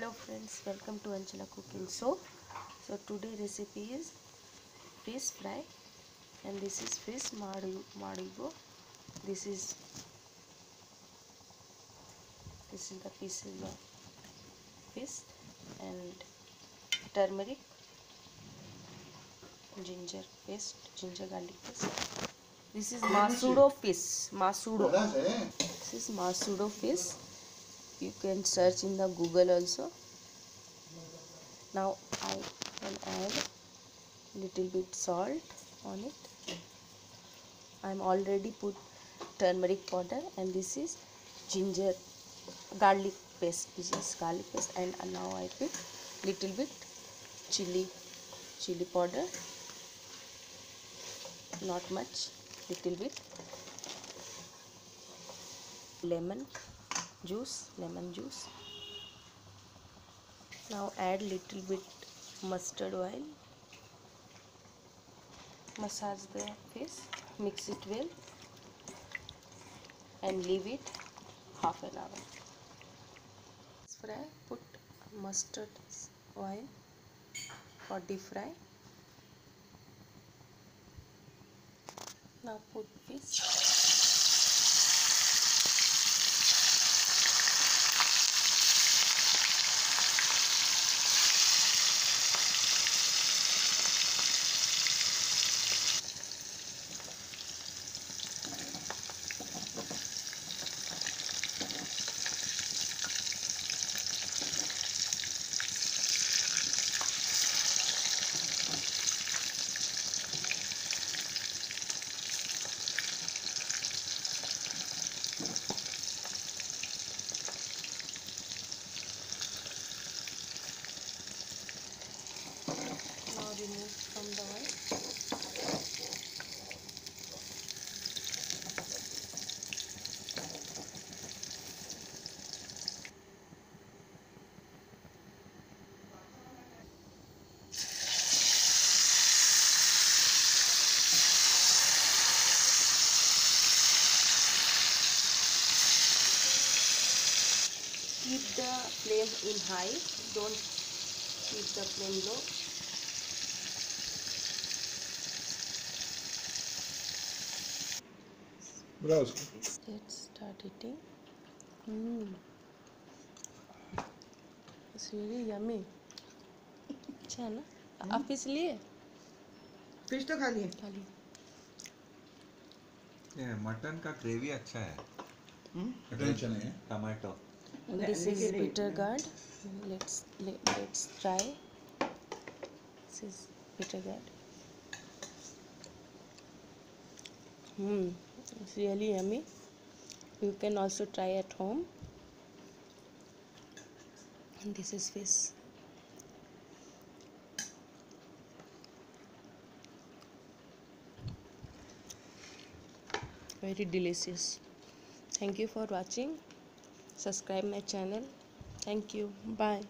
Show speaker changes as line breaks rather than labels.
hello friends welcome to Anchala cooking so so today recipe is fish fry and this is fish marigo this is this is the pieces of fish and turmeric ginger paste ginger garlic paste this is masudo fish masudo eh? this is masudo fish you can search in the google also now I can add little bit salt on it I'm already put turmeric powder and this is ginger garlic paste this is garlic paste and now I put little bit chili chili powder not much little bit lemon juice lemon juice now add little bit mustard oil massage the face mix it well and leave it half an hour spray put mustard oil for deep fry now put this keep the flame in high don't keep the flame low
Browse.
Let's start eating. Mm. It's really yummy. अच्छा है ना आप fish लिए
fish तो खा लिए
खा
लिए मटन का ग्रेवी अच्छा
है
tomato
this is bitter gourd let's let, let's try this is bitter gourd hmm it's really yummy you can also try at home and this is fish very delicious thank you for watching subscribe my channel thank you bye